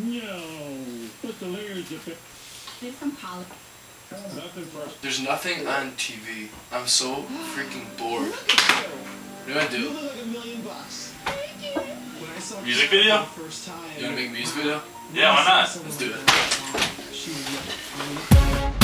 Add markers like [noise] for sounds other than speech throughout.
No, Put the layers of it. some college. There's nothing on TV. I'm so freaking [gasps] bored. What do I do? Music video? You wanna make a music video? Yeah, why not? Let's do it.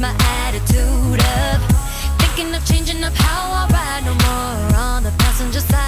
my attitude up. Thinking of changing up how I ride No more on the passenger side.